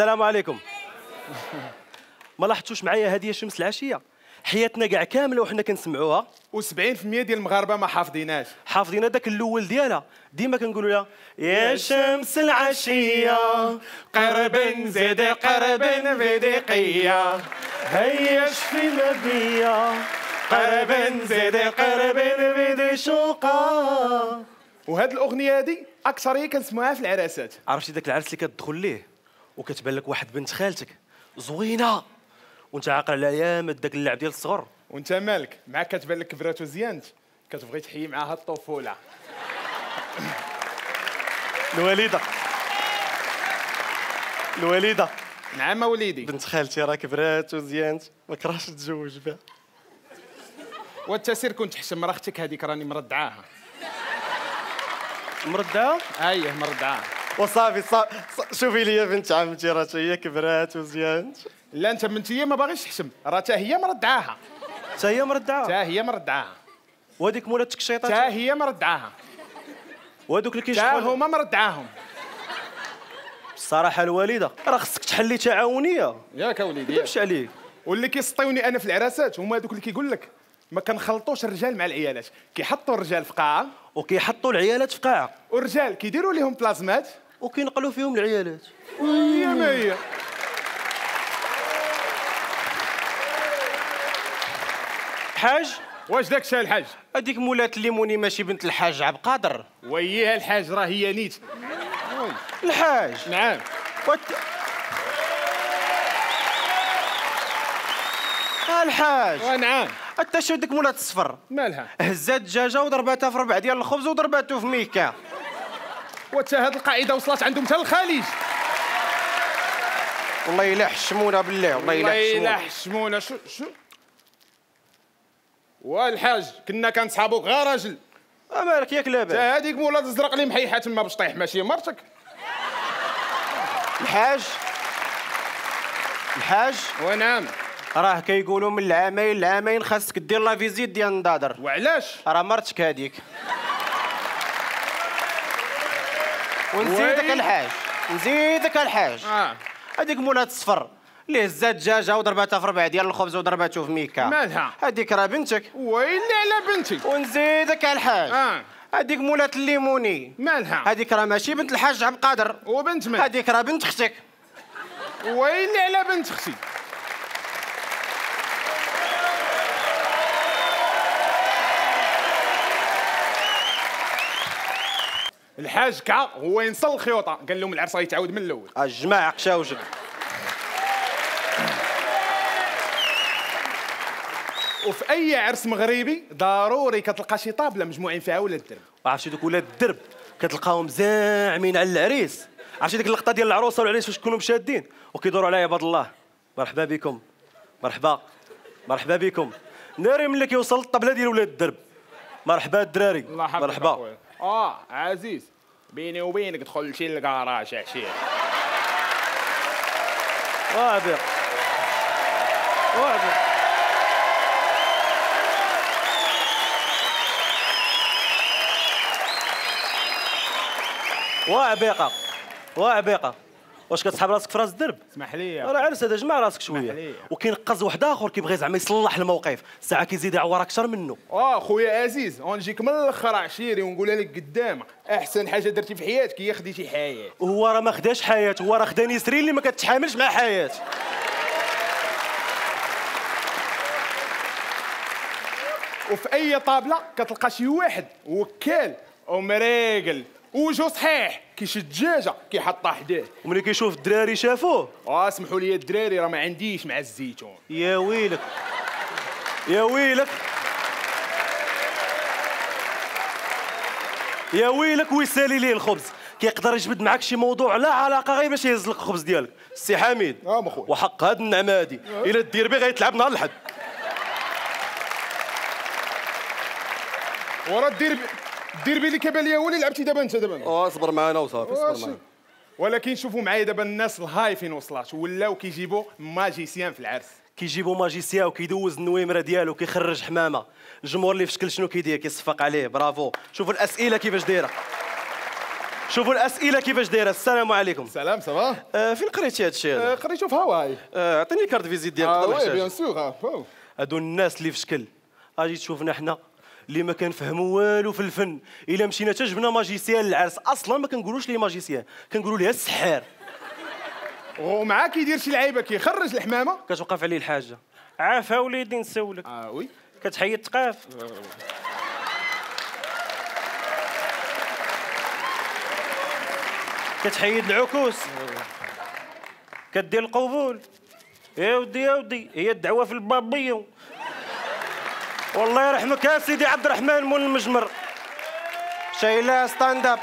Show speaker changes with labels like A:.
A: السلام عليكم. ما لاحظتوش معايا هذه شمس العشية؟ حياتنا كاع كاملة وحنا كنسمعوها.
B: و70% ديال المغاربة ما حافظيناش
A: حافظين هذاك الأول ديالها. ديما كنقولوا لها يا شمس العشية
B: قربن زيد قربن بدقيه
A: هيا شفينا بيا
B: قربن زيد قربن
A: بدي شوقه
B: وهاد الأغنية هادي اكثريه كنسمعوها في العراسات.
A: عرفتي داك العرس اللي كتدخل ليه؟ وكتبان لك واحد بنت خالتك. زوينة. وانت عاقل على أيام داك اللعب ديال الصغر.
B: وانت مالك؟ معاك كتبان لك كبرات وزيانت كتبغي تحيي معاها الطفولة.
A: الوالدة. الوالدة.
B: نعم وليدي.
A: بنت خالتي راه كبرات وزيانت ما كرهش تتزوج بها.
B: وانت سير كنت تحشم راه أختك هذيك راني مردعاها
A: مردها
B: اييه مردعاها
A: وصافي صافي شوفي لي بنت عمتي راه هي كبرات وزيانت
B: لا انت بنتي ما باغيش تحشم راه تا هي مردعاها
A: حتى هي مردعه
B: تا هي مردعاها
A: وهذيك مولات الشيطان
B: تا هي مردعاها
A: وهذوك اللي كيشطحوا
B: هما مردعاهم
A: الصراحه الوالدة راه خصك تحلي تعاونية.
B: ياك وليدي
A: كيفاش عليك.
B: واللي كيسطيوني أنا في العراسات هما هذوك اللي كيقول لك ما كنخلطوش الرجال مع العيالات. كيحطوا الرجال في قاعة.
A: وكيحطوا العيالات في قاعة.
B: والرجال كيديروا لهم بلازمات.
A: وكينقلوا فيهم العيالات.
B: هي ما هي.
A: حاج؟
B: واش داك الشيء الحاج؟
A: هذيك مولات الليموني ماشي بنت الحاج عبد القادر.
B: وياه الحاج راه هي نيت.
A: الحاج.
B: نعم.
A: وات... آه الحاج.
B: ونعم
A: حتى شو ديك مولات الصفر.
B: مالها؟
A: هزات دجاجة وضرباتها في ربع ديال الخبز وضرباتو في ميكا.
B: وتا هاد القاعدة وصلت عندهم حتى الخليج.
A: والله إلا حشمونا بالله والله
B: والله
A: إلا
B: الا
A: حشمونا.
B: حشمونا. شو شو؟ والحاج كنا كنصحابوك غير راجل.
A: آه مالك ياك لاباس.
B: تا هذيك مولات الزرق اللي محيحة تما باش طيح ماشي مرتك؟
A: الحاج. الحاج.
B: ونعم.
A: راه كيقولوا من العامين لعامين خاصك دير la visite ديال النضادر
B: وعلاش؟
A: راه مرتك هذيك ونزيدك. الحاج. نزيدك الحاج.
B: آه.
A: هذيك مولات الصفر. اللي هزات دجاجه وضرباتها في ربع ديال الخبز وضرباتو في ميكا.
B: مالها؟
A: هذيك راه بنتك.
B: ويلي على بنتي.
A: ونزيدك الحاج.
B: آه.
A: هذيك مولات الليموني.
B: مالها؟
A: هذيك راه ماشي بنت الحاج عبد القادر.
B: وبنت من
A: هذيك راه بنت أختك.
B: ويلي على بنت أختي. الحاج كع هو ينصل الخيوطة. قال لهم العرس غيتعاود من الأول.
A: الجماعة قشاوجك
B: وفي أي عرس مغربي ضروري كتلقى شي طابلة مجموعين فيها ولاد الدرب.
A: عرفتي دوك ولاد الدرب كتلقاهم زاعمين على العريس؟ عرفتي ديك اللقطة ديال العروسة والعريس فاش يكونوا مشادين؟ وكيدوروا على عباد الله. مرحبا بكم. مرحبا. مرحبا بكم. ناري ملي كيوصل الطبله ديال ولاد الدرب. مرحبا الدراري. مرحبا.
B: آه عزيز. بيني وبينك دخل شي الكراج عشيه
A: وابع وابع وعبيقه وعبيقه واش كتسحب راسك في راس الدرب؟
B: اسمح لي
A: راه عرس هذا جمع راسك
B: شوية.
A: وكاين قز واحد آخر كيبغي زعما يصلح الموقف. ساعه كيزيد يعور أكثر منه.
B: آه خويا عزيز ونجيك من الآخر عشيري ونقولها لك قدامك. أحسن حاجة درتي في حياتك هي خديتي حياة.
A: وهو راه ما خداش حياة هو راه خدا نسرين اللي ما كتحاملش مع حياة.
B: وفي أي طابلة كتلقى شي واحد وكال أو مريقل وجهه صحيح. كيشد دجاجه كيحطها حداه
A: وملي كيشوف الدراري شافوه؟
B: آه اسمحوا لي الدراري راه ما عنديش مع الزيتون.
A: يا ويلك. يا ويلك. يا ويلك ويسالي ليه الخبز. كيقدر يجبد معاك شي موضوع لا علاقة غير باش يهز لك الخبز ديالك. سي حميد.
B: آه، مخويا.
A: وحق هاد النعمة هادي. إلا الديربي غيتلعب نهار الحد
B: ورا الديربي الديربي اللي كيبان ليا هو اللي لعبتي دابا أنت دابا.
A: آه صبر معانا وصافي صبر. معانا
B: ولكن شوفوا معايا دابا الناس الهاي فين وصلات ولاو كيجيبوا magicien في العرس.
A: كيجيبوا magicien وكيدوز النويمرة ديالو كيخرج حمامة. الجمهور اللي في شكل شنو كيدير كيصفق عليه. برافو. شوفوا الأسئلة كيفاش دايرة. شوفوا الأسئلة كيفاش دايرة. السلام عليكم.
B: سلام ça va
A: آه فين قريتي هذا الشيء هذا؟
B: قريتو في هواي
A: آه، عطيني carte visite ديالك
B: آه
A: oui.
B: bien sûr
A: هادو الناس اللي في شكل آجي تشوفنا حنا. اللي ما كنفهموا والو في الفن. إلا مشينا حتى جبنا ماجيسيان للعرس أصلا ما كنقولوش ليه ماجيسيان كنقولوا ليه السحار.
B: ومعاه كيدير شي لعيبة كيخرج الحمامة.
A: كتوقف عليه الحاجة. عافا وليدي نسولك.
B: آه وي.
A: كتحيد تقاف كتحيد العكوس. كدير القبول. يا ودي يا ودي هي الدعوة في البابيو. والله يرحمك يا سيدي عبد الرحمن مول المجمر. شايلها ستاند اب